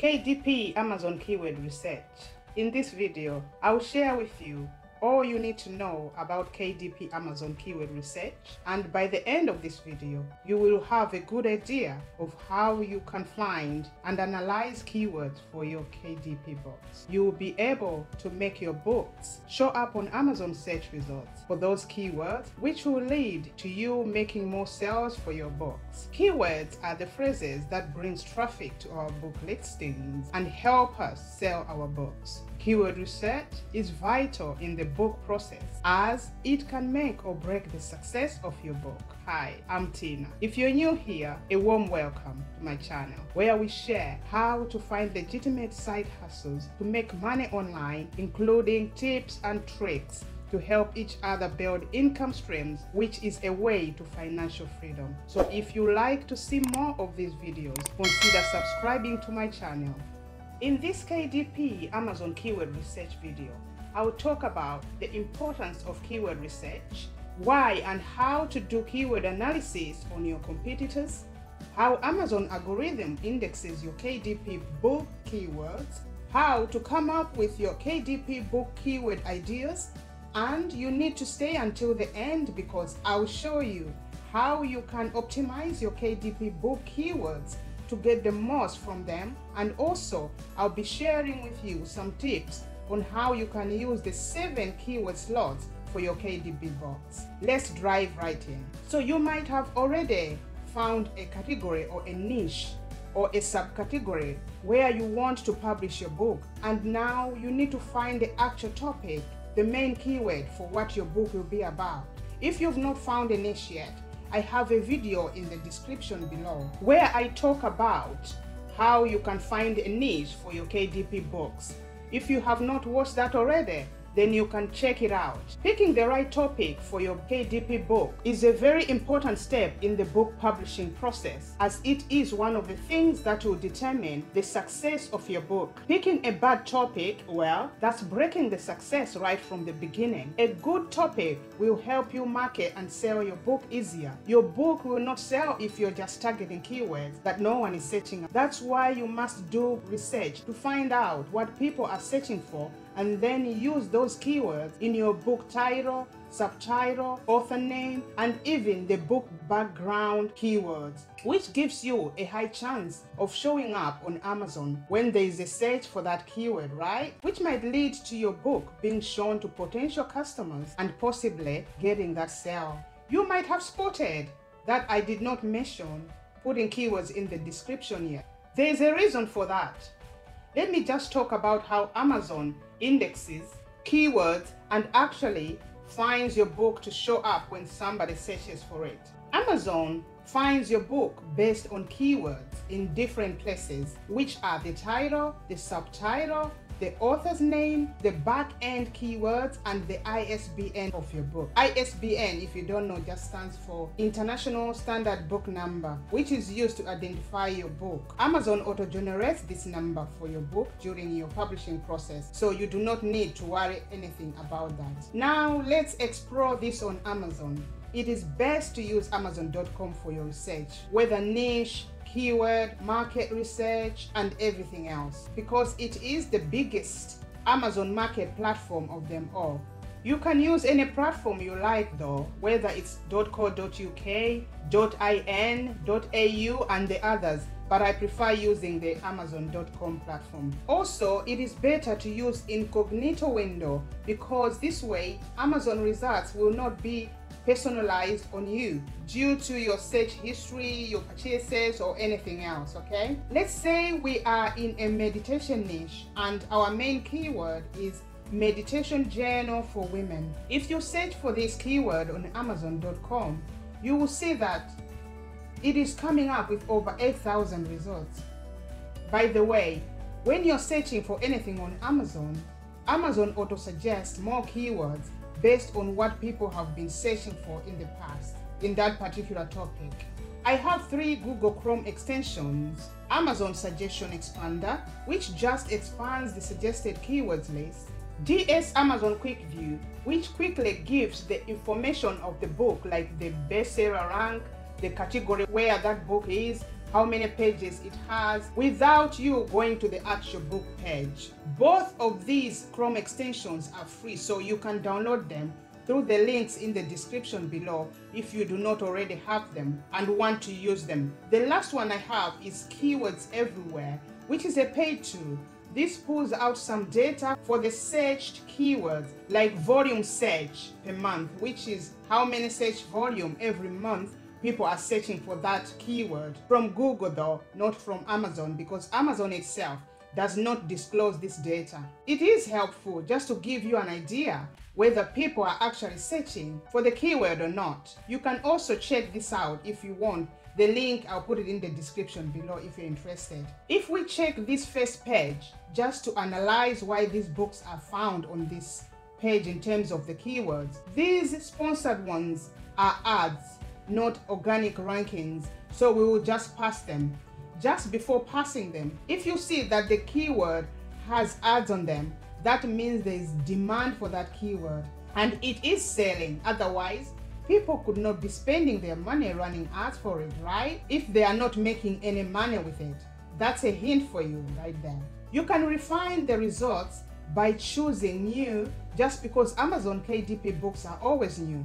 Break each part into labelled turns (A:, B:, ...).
A: KDP Amazon Keyword Research. In this video, I'll share with you all you need to know about KDP Amazon Keyword Research and by the end of this video, you will have a good idea of how you can find and analyze keywords for your KDP books. You will be able to make your books show up on Amazon search results for those keywords which will lead to you making more sales for your books. Keywords are the phrases that brings traffic to our book listings and help us sell our books. Keyword research is vital in the book process as it can make or break the success of your book. Hi, I'm Tina. If you're new here, a warm welcome to my channel where we share how to find legitimate side hustles to make money online, including tips and tricks to help each other build income streams, which is a way to financial freedom. So if you like to see more of these videos, consider subscribing to my channel in this KDP Amazon Keyword Research video, I will talk about the importance of keyword research, why and how to do keyword analysis on your competitors, how Amazon algorithm indexes your KDP book keywords, how to come up with your KDP book keyword ideas, and you need to stay until the end because I'll show you how you can optimize your KDP book keywords to get the most from them and also I'll be sharing with you some tips on how you can use the seven keyword slots for your KDP box. Let's dive right in. So you might have already found a category or a niche or a subcategory where you want to publish your book and now you need to find the actual topic, the main keyword for what your book will be about. If you've not found a niche yet, I have a video in the description below where I talk about how you can find a niche for your KDP books. If you have not watched that already, then you can check it out. Picking the right topic for your KDP book is a very important step in the book publishing process as it is one of the things that will determine the success of your book. Picking a bad topic, well, that's breaking the success right from the beginning. A good topic will help you market and sell your book easier. Your book will not sell if you're just targeting keywords that no one is searching. That's why you must do research to find out what people are searching for and then use those keywords in your book title, subtitle, author name, and even the book background keywords, which gives you a high chance of showing up on Amazon when there is a search for that keyword, right? Which might lead to your book being shown to potential customers and possibly getting that sale. You might have spotted that I did not mention putting keywords in the description yet. There is a reason for that. Let me just talk about how Amazon indexes keywords and actually finds your book to show up when somebody searches for it. Amazon finds your book based on keywords in different places, which are the title, the subtitle, the author's name, the back end keywords, and the ISBN of your book. ISBN, if you don't know, just stands for International Standard Book Number, which is used to identify your book. Amazon auto generates this number for your book during your publishing process, so you do not need to worry anything about that. Now, let's explore this on Amazon. It is best to use Amazon.com for your research, whether niche, keyword, market research, and everything else because it is the biggest Amazon market platform of them all. You can use any platform you like though, whether it's .co.uk, .in, .au and the others, but I prefer using the Amazon.com platform. Also, it is better to use incognito window because this way Amazon results will not be personalized on you due to your search history, your purchases, or anything else. Okay, let's say we are in a meditation niche and our main keyword is meditation journal for women. If you search for this keyword on Amazon.com, you will see that it is coming up with over 8,000 results. By the way, when you're searching for anything on Amazon, Amazon auto suggests more keywords based on what people have been searching for in the past in that particular topic. I have three Google Chrome extensions Amazon Suggestion Expander, which just expands the suggested keywords list, DS Amazon Quick View, which quickly gives the information of the book like the bestseller rank, the category where that book is, how many pages it has without you going to the actual book page. Both of these Chrome extensions are free, so you can download them through the links in the description below if you do not already have them and want to use them. The last one I have is Keywords Everywhere, which is a paid tool. This pulls out some data for the searched keywords like volume search per month, which is how many search volume every month people are searching for that keyword from Google though, not from Amazon because Amazon itself does not disclose this data. It is helpful just to give you an idea whether people are actually searching for the keyword or not. You can also check this out if you want. The link, I'll put it in the description below if you're interested. If we check this first page, just to analyze why these books are found on this page in terms of the keywords, these sponsored ones are ads, not organic rankings, so we will just pass them just before passing them. If you see that the keyword has ads on them, that means there is demand for that keyword and it is selling. Otherwise, people could not be spending their money running ads for it, right? If they are not making any money with it. That's a hint for you right there. You can refine the results by choosing new just because Amazon KDP books are always new.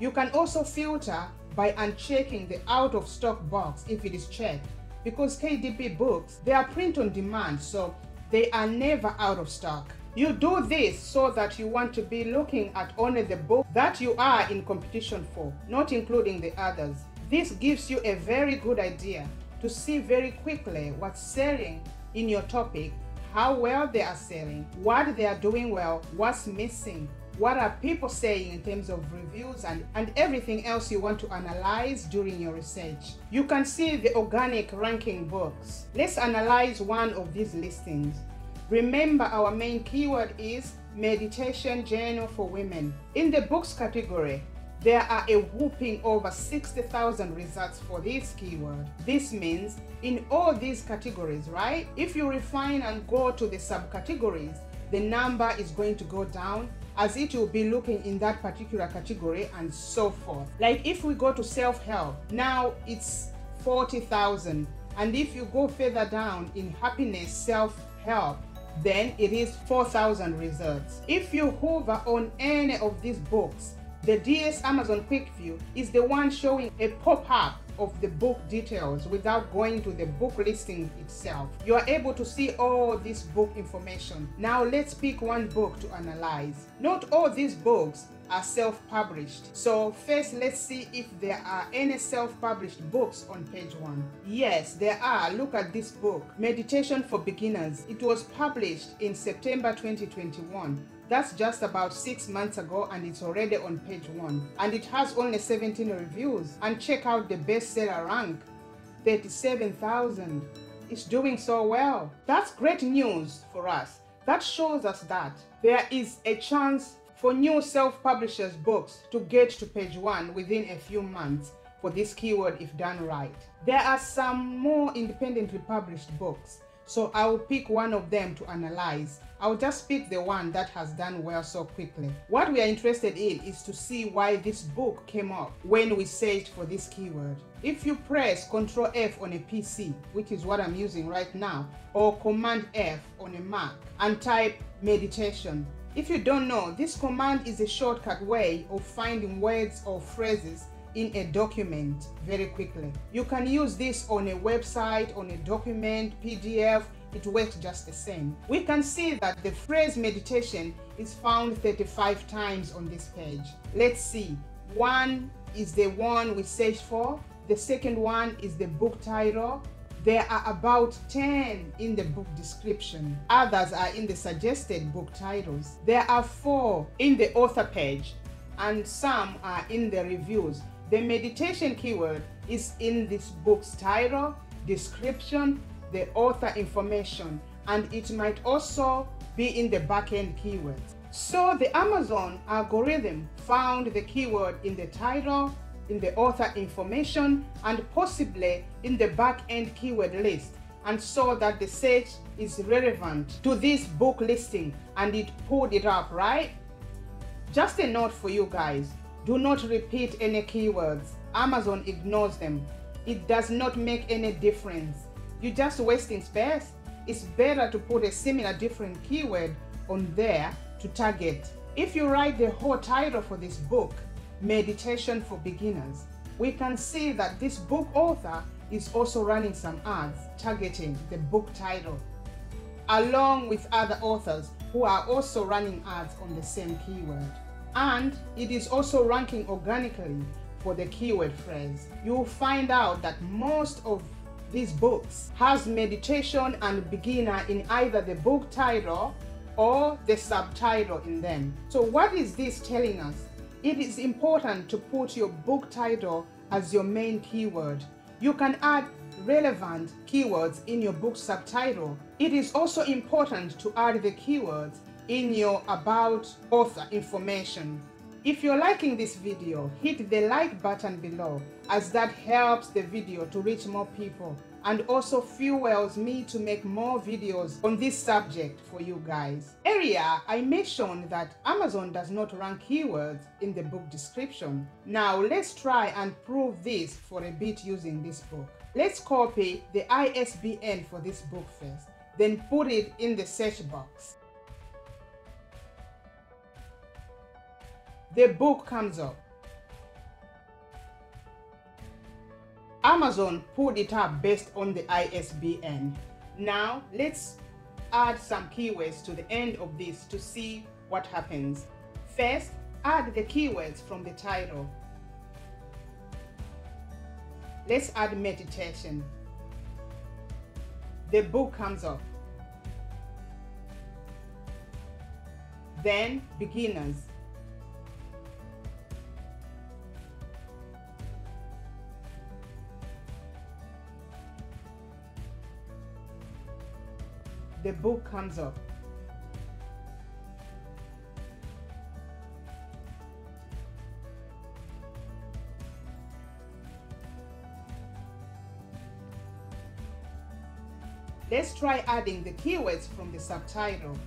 A: You can also filter by unchecking the out of stock box if it is checked because KDP books, they are print on demand, so they are never out of stock. You do this so that you want to be looking at only the book that you are in competition for, not including the others. This gives you a very good idea to see very quickly what's selling in your topic, how well they are selling, what they are doing well, what's missing, what are people saying in terms of reviews and, and everything else you want to analyze during your research. You can see the organic ranking books. Let's analyze one of these listings. Remember our main keyword is meditation journal for women. In the books category, there are a whooping over 60,000 results for this keyword. This means in all these categories, right? If you refine and go to the subcategories, the number is going to go down as it will be looking in that particular category and so forth. Like if we go to self-help, now it's 40,000. And if you go further down in happiness self-help, then it is 4,000 results. If you hover on any of these books, the DS Amazon Quick View is the one showing a pop-up of the book details without going to the book listing itself. You are able to see all this book information. Now let's pick one book to analyze. Not all these books are self-published. So first let's see if there are any self-published books on page one. Yes, there are. Look at this book, Meditation for Beginners. It was published in September 2021 that's just about six months ago and it's already on page one. And it has only 17 reviews. And check out the bestseller rank 37,000. It's doing so well. That's great news for us. That shows us that there is a chance for new self-publishers books to get to page one within a few months for this keyword if done right. There are some more independently published books so I will pick one of them to analyze. I'll just pick the one that has done well so quickly. What we are interested in is to see why this book came up when we searched for this keyword. If you press Ctrl F on a PC, which is what I'm using right now, or Command F on a Mac and type meditation, if you don't know, this command is a shortcut way of finding words or phrases in a document very quickly. You can use this on a website, on a document, PDF, it works just the same. We can see that the phrase meditation is found 35 times on this page. Let's see. One is the one we searched for. The second one is the book title. There are about 10 in the book description. Others are in the suggested book titles. There are four in the author page and some are in the reviews. The meditation keyword is in this book's title, description, the author information, and it might also be in the backend keywords. So the Amazon algorithm found the keyword in the title, in the author information, and possibly in the backend keyword list and saw that the search is relevant to this book listing and it pulled it up, right? Just a note for you guys. Do not repeat any keywords. Amazon ignores them. it does not make any difference. You're just wasting space. It's better to put a similar different keyword on there to target. If you write the whole title for this book, Meditation for Beginners, we can see that this book author is also running some ads targeting the book title, along with other authors who are also running ads on the same keyword. And it is also ranking organically for the keyword phrase. You'll find out that most of these books has meditation and beginner in either the book title or the subtitle in them. So what is this telling us? It is important to put your book title as your main keyword. You can add relevant keywords in your book subtitle. It is also important to add the keywords in your about author information. If you're liking this video, hit the like button below as that helps the video to reach more people and also fuels me to make more videos on this subject for you guys. Earlier, I mentioned that Amazon does not rank keywords in the book description. Now let's try and prove this for a bit using this book. Let's copy the ISBN for this book first, then put it in the search box. The book comes up. Amazon put it up based on the ISBN. Now let's add some keywords to the end of this to see what happens. First, add the keywords from the title. Let's add meditation. The book comes up. Then beginners. The book comes up. Let's try adding the keywords from the subtitle.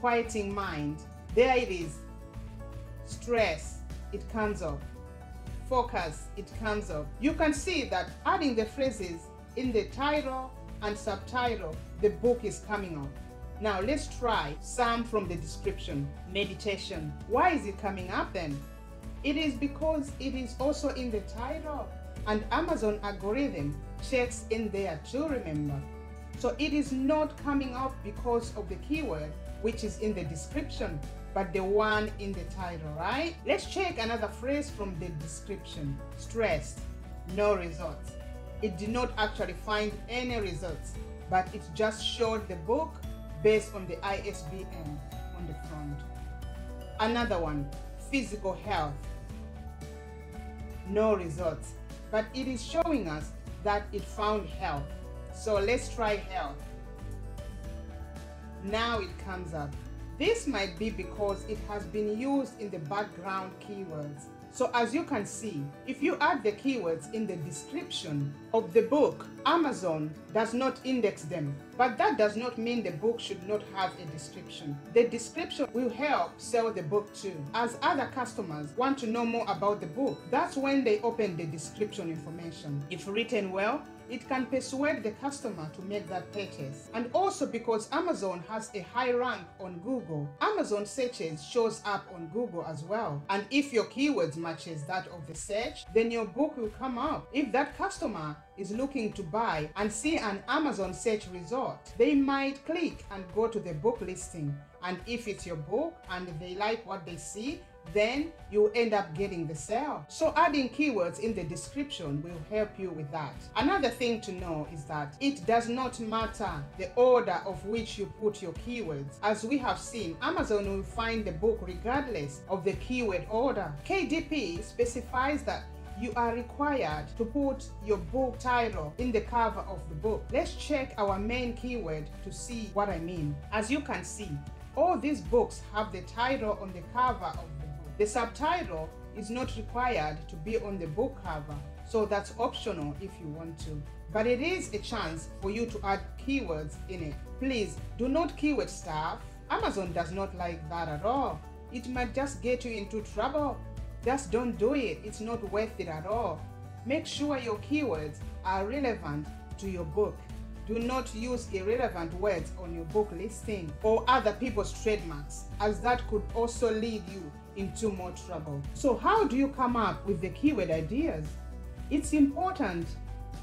A: Quieting mind. There it is. Stress. It comes up focus, it comes up. You can see that adding the phrases in the title and subtitle, the book is coming up. Now let's try some from the description. Meditation. Why is it coming up then? It is because it is also in the title and Amazon algorithm checks in there to remember. So it is not coming up because of the keyword which is in the description but the one in the title, right? Let's check another phrase from the description. Stressed, no results. It did not actually find any results, but it just showed the book based on the ISBN on the front. Another one, physical health. No results, but it is showing us that it found health. So let's try health. Now it comes up. This might be because it has been used in the background keywords. So as you can see, if you add the keywords in the description of the book, Amazon does not index them. But that does not mean the book should not have a description. The description will help sell the book too. As other customers want to know more about the book, that's when they open the description information. If written well, it can persuade the customer to make that purchase. And also because Amazon has a high rank on Google, Amazon searches shows up on Google as well. And if your keywords matches that of the search, then your book will come up. If that customer is looking to buy and see an Amazon search result, they might click and go to the book listing. And if it's your book and they like what they see, then you end up getting the sale. So adding keywords in the description will help you with that. Another thing to know is that it does not matter the order of which you put your keywords. As we have seen, Amazon will find the book regardless of the keyword order. KDP specifies that you are required to put your book title in the cover of the book. Let's check our main keyword to see what I mean. As you can see, all these books have the title on the cover of the the subtitle is not required to be on the book cover, so that's optional if you want to. But it is a chance for you to add keywords in it. Please do not keyword stuff. Amazon does not like that at all. It might just get you into trouble. just don't do it. It's not worth it at all. Make sure your keywords are relevant to your book. Do not use irrelevant words on your book listing or other people's trademarks, as that could also lead you into more trouble. So, how do you come up with the keyword ideas? It's important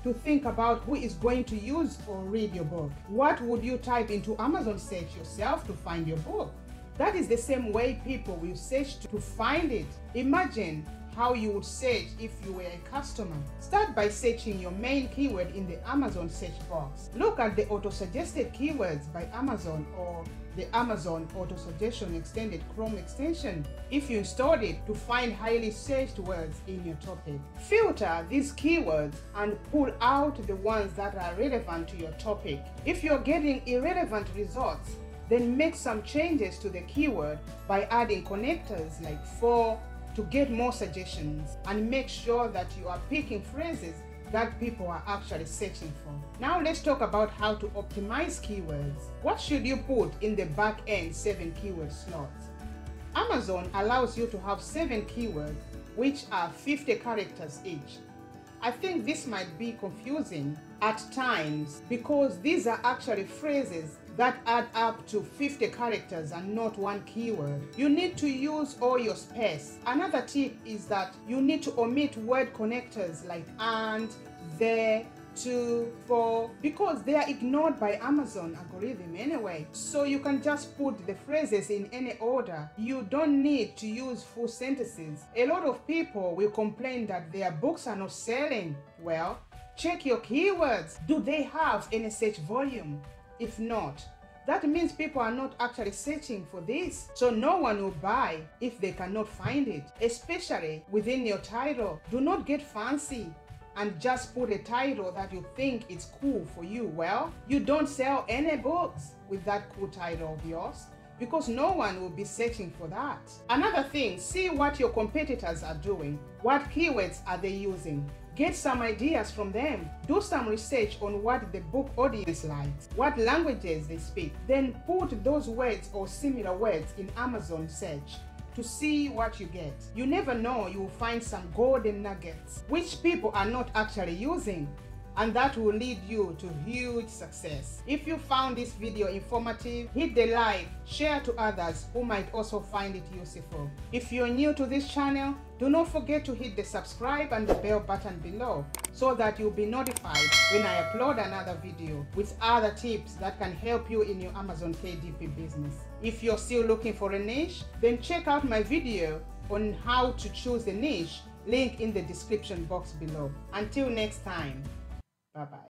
A: to think about who is going to use or read your book. What would you type into Amazon search yourself to find your book? That is the same way people will search to find it. Imagine how you would search if you were a customer. Start by searching your main keyword in the Amazon search box. Look at the auto-suggested keywords by Amazon or the Amazon auto-suggestion extended Chrome extension if you installed it to find highly searched words in your topic. Filter these keywords and pull out the ones that are relevant to your topic. If you're getting irrelevant results, then make some changes to the keyword by adding connectors like for, to get more suggestions and make sure that you are picking phrases that people are actually searching for. Now let's talk about how to optimize keywords. What should you put in the back end 7 keyword slots? Amazon allows you to have 7 keywords which are 50 characters each. I think this might be confusing at times because these are actually phrases that add up to 50 characters and not one keyword. You need to use all your space. Another tip is that you need to omit word connectors like and, the, to, for, because they are ignored by Amazon algorithm anyway. So you can just put the phrases in any order. You don't need to use full sentences. A lot of people will complain that their books are not selling. Well, check your keywords. Do they have any search volume? If not, that means people are not actually searching for this. So no one will buy if they cannot find it, especially within your title. Do not get fancy and just put a title that you think is cool for you. Well, you don't sell any books with that cool title of yours because no one will be searching for that. Another thing, see what your competitors are doing. What keywords are they using? Get some ideas from them. Do some research on what the book audience likes, what languages they speak. Then put those words or similar words in Amazon search to see what you get. You never know, you will find some golden nuggets which people are not actually using and that will lead you to huge success. If you found this video informative, hit the like, share to others who might also find it useful. If you're new to this channel, do not forget to hit the subscribe and the bell button below so that you'll be notified when I upload another video with other tips that can help you in your Amazon KDP business. If you're still looking for a niche, then check out my video on how to choose a niche link in the description box below. Until next time. Bye bye.